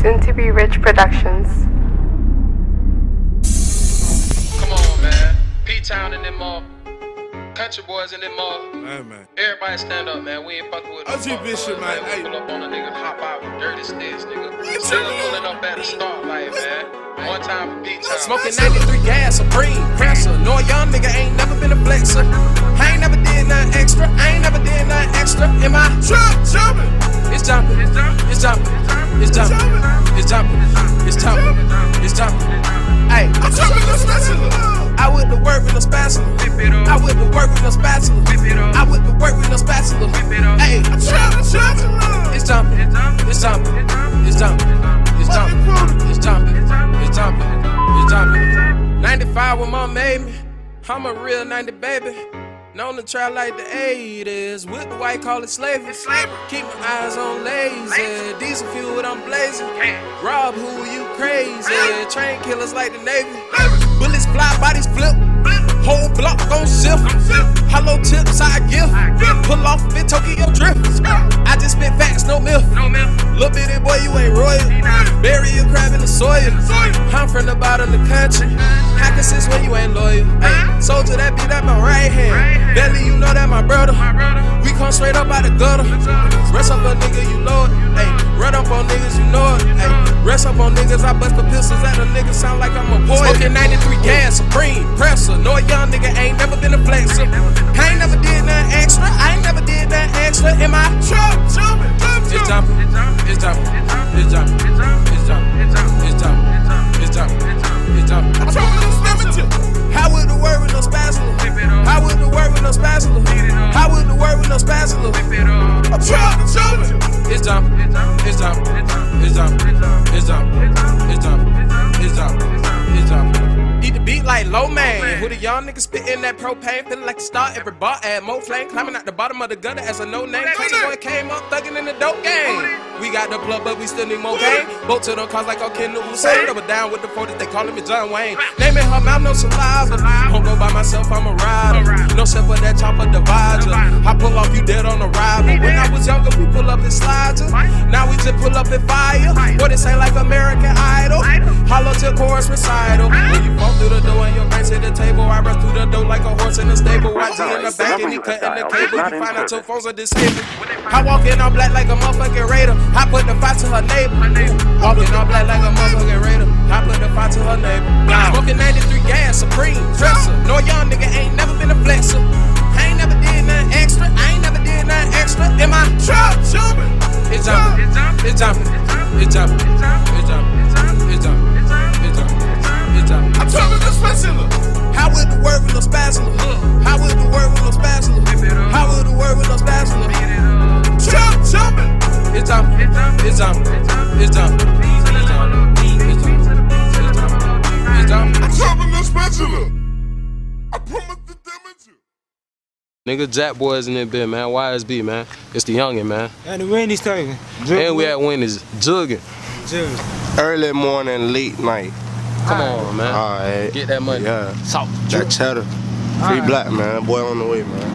Soon to be Rich Productions. Come on, man. P-Town in them all. Country boys in them all. Hey, man. Everybody stand up, man. We ain't fucking with I no see fuck Bishop, boys, man. We Hey. pull up on a nigga, hop out with dirty sticks, nigga. You Still pulling up at the start light, man. One time for P-Town. Smoking 93 gas, Supreme, Pressure. Know a young nigga ain't never been a flexer. I ain't never did nothing extra. I ain't never did nothing extra. In my Jump, jumping. it's jumping, it's jumping, it's jumping, it's jumping, it's jumping, it's jumping. It's jumping. Hey, I'm jumping the special. I went to work with a spatula. I went to work with a spatula. I went to work with a spatula. Hey, Jump, jumping. it's jumping, it's jumping, it's jumping, it's jumping, it's jumping, it's jumping, it's jumping. 95 when mom made me. I'm a real 90 baby. Known to try like the 80s. With the white call it slavery. Keep my eyes on lazy. Diesel fuel what I'm blazing. Rob who you crazy. Train killers like the Navy. Bullets fly, bodies flip. Whole block gon' shift. Hollow tips I give. Pull off of it, Tokyo drift. I just spit facts, no myth. Little bitty boy, you ain't royal. Bury your crab in the soil. From the bottom of the country. How can since when you ain't loyal? Ay, soldier that beat at my right hand. Belly, you know that my brother. We come straight up out the gutter. Rest up a nigga, you know it. Ay, run up on niggas, you know it. Ay, rest up on niggas, I bust the pistols at a nigga, sound like I'm a boy. Smoking 93 gas, Supreme, Presser. No, young nigga ain't never been a flexer. I ain't never did nothing extra. I ain't never did nothing extra. In my Jump, jumping. it's jumping, it's jumping, it's jumping, the young niggas spitting that propane, feeling like a star. Every bar add more flame, climbing out the bottom of the gutter as a no name. Country boy came up thugging in the dope game. We got the plug, but we still need more game. Both to them cars like Ken the Hussein. Double down with the 40s, they calling me John Wayne. Name in her mouth, no saliva. Don't go by myself, I'm a rider. No step for that chopper divider. I pull off, you dead on arrival. When I was younger, we pull up in slides. Now we just pull up in fire. What it say like American Idol? Hollow till chorus recital. When you YG in the back and he cutting the cable. You find out your phones are disabled. I walk in all black like a motherfucking raider. I put the fight to her neighbor. Walking all black like a motherfucking raider. I put the fight to her neighbor. Smoking 93 gas, Supreme, Dresser. No young nigga ain't never been a flexer. I ain't never did nothing extra. I ain't never did nothing extra. In my Jump, jumping. it's jumping, it's jumping, it's jumping, it's jumping, it's jumping, it's jumping, it's Nigga, Jack Boys in that bit, man. YSB, man. It's the youngin', man. And the rainy starting. And we at Wendy's, jugging. Jugging. Early morning, late night. Come on, man. Alright. Get that money. Yeah. Salt. That cheddar. Free black, man. Boy on the way, man.